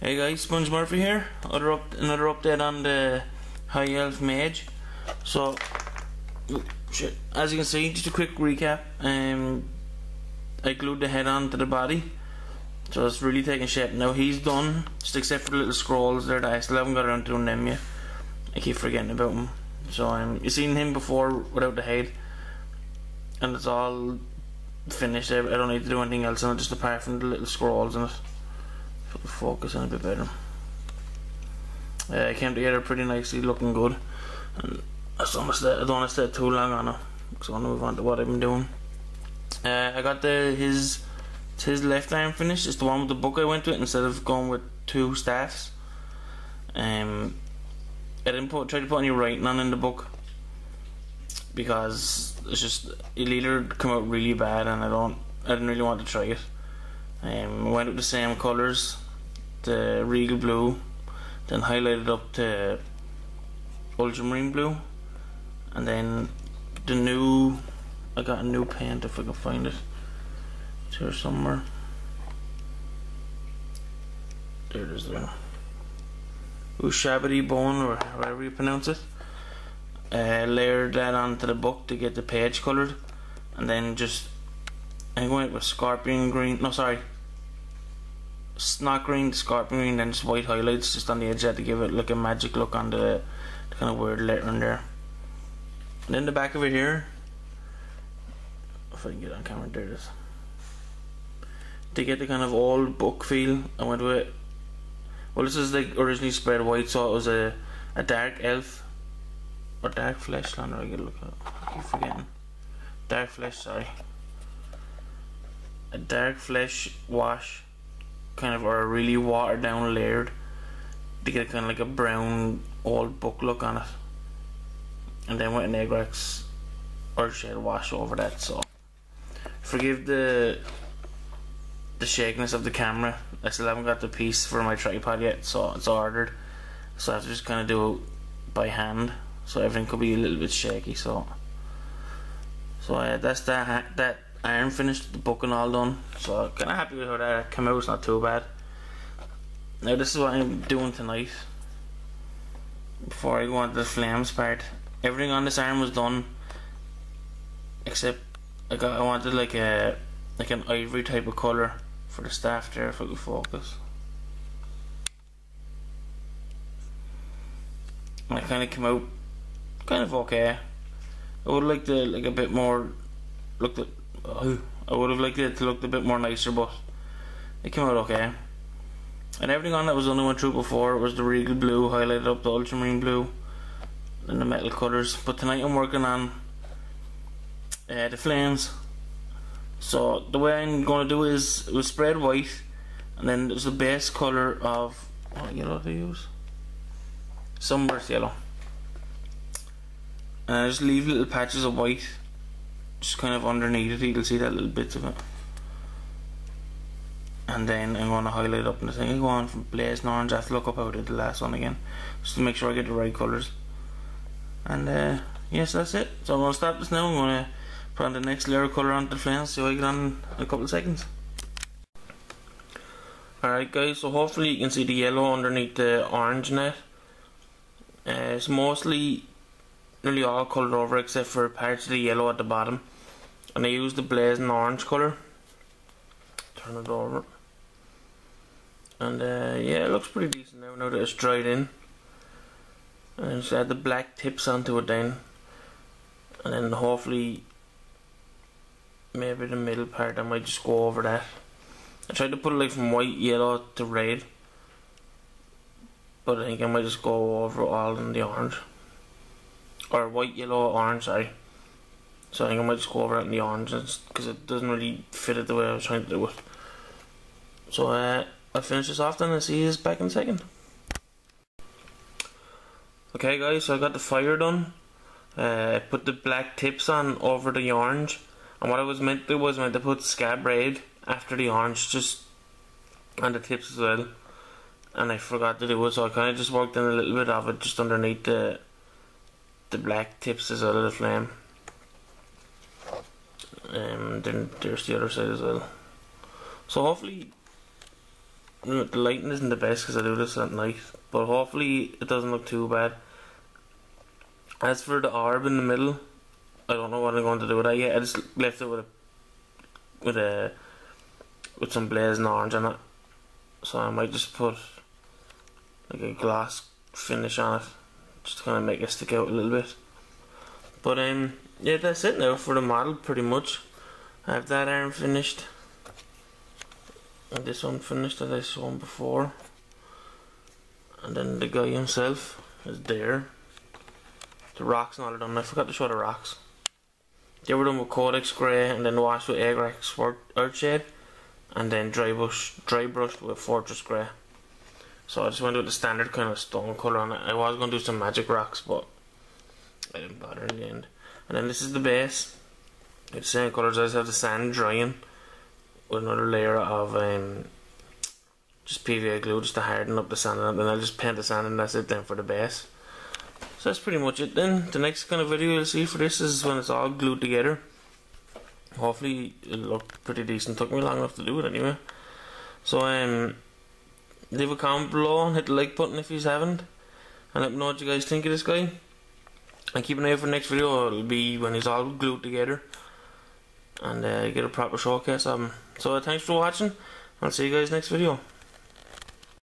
guys, Spunge Murphy here. Other up, another update on the High Elf Mage. So, shit, as you can see, just a quick recap. Um, I glued the head onto the body, so it's really taking shape. Now he's done, just except for the little scrolls there that I still haven't got around to doing them yet. I keep forgetting about him. So um, you've seen him before without the head, and it's all finished. I don't need to do anything else on it, just apart from the little scrolls in it. Put the focus on a bit better. Uh, it came together pretty nicely, looking good. And I don't want to stay too long on it, because I want to move on to what I've been doing. Uh, I got the his his left arm finish. It's the one with the book I went with instead of going with two staffs. Um, I didn't put try to put any writing on in the book because it's just it'll either come out really bad, and I don't I didn't really want to try it. Um, I went with the same colours, the regal blue, then highlighted up to ultramarine blue, and then the new. I got a new paint if I can find it. It's here somewhere. There it is there. Ushabti bone or however you pronounce it. Uh, layered that onto the book to get the page coloured, and then just I'm going with scorpion green. No, sorry, snot green, scorpion green, then just white highlights just on the edge to give it like a magic look on the, the kind of weird lettering there. And then the back of it here, if I can get on camera, there it is. To get the kind of old book feel, I went with. Well, this is like originally spread white, so it was a a dark elf or dark flesh. I don't get look at. I keep forgetting. Dark flesh. Sorry. A dark flesh wash, kind of, or a really watered down layered, to get kind of like a brown old book look on it. And then with an Agrax or shade wash over that. So forgive the the shakiness of the camera. I still haven't got the piece for my tripod yet, so it's ordered. So I have to just kind of do it by hand so everything could be a little bit shaky. So, so uh, that's that that iron finished, the book and all done. So kind of happy with how that came out. It's not too bad. Now this is what I'm doing tonight. Before I go on to the flames part, everything on this arm was done, except I got I wanted like a like an ivory type of color for the staff there if I could focus. And it kind of came out kind of okay. I would like to like a bit more looked at. I would have liked it to look a bit more nicer, but it came out okay. And everything on that was only went through before. It was the regal blue highlighted up the ultramarine blue, and the metal colours. But tonight I'm working on uh, the flames. So the way I'm going to do is it was spread white, and then there's the base colour of what yellow to use. Sunburst yellow and I just leave little patches of white just kind of underneath it you'll see that little bits of it. And then I'm going to highlight up in the thing. I go on from blazing orange I have to look up how I did the last one again just to make sure I get the right colours. And uh, yes that's it. So I'm going to stop this now. I'm going to put on the next layer of colour onto the flames see how I get on in a couple of seconds. Alright guys so hopefully you can see the yellow underneath the orange net. Uh, it's mostly nearly all coloured over except for parts of the yellow at the bottom. And I used the blazing orange colour turn it over. And uh, yeah it looks pretty decent now, now that it's dried in. And just add the black tips onto it then. And then hopefully maybe the middle part I might just go over that. I tried to put it like from white yellow to red. But I think I might just go over all in the orange or white, yellow, orange, sorry. So I think I might just go over it in the orange because it doesn't really fit it the way I was trying to do it. So uh, I'll finish this off then and see you back in a second. Okay guys, so I got the fire done. Uh, put the black tips on over the orange. And what I was meant to do was meant to put scab red after the orange just on the tips as well. And I forgot to do it so I kinda just worked in a little bit of it just underneath the the black tips is of the flame. Um, then there's the other side as well. So hopefully the lighting isn't the best because I do this at night, but hopefully it doesn't look too bad. As for the orb in the middle, I don't know what I'm going to do with that yet. I just left it with a with a with some blazing orange on it. So I might just put like a glass finish on it, just to kind of make it stick out a little bit. But um, yeah, that's it now for the model, pretty much. I have that arm finished, and this one finished as I shown before, and then the guy himself is there. The rocks not done. I forgot to show the rocks. They were done with Codex Grey and then washed with Agrax Earthshade and then dry brush dry brushed with Fortress Grey. So I just went with the standard kind of stone colour on it. I was going to do some magic rocks but I didn't bother in the end. And then this is the base. It's the same colours. I just have the sand drying with another layer of um, just PVA glue just to harden up the sand and then I'll just paint the sand and that's it then for the base. So that's pretty much it then. The next kind of video you'll see for this is when it's all glued together. Hopefully it'll look pretty decent. Took me long enough to do it anyway. So um leave a comment below and hit the like button if you haven't. And let me know what you guys think of this guy. And keep an eye out for the next video. It'll be when he's all glued together. And uh, get a proper showcase of him. So uh, thanks for watching. I'll see you guys next video.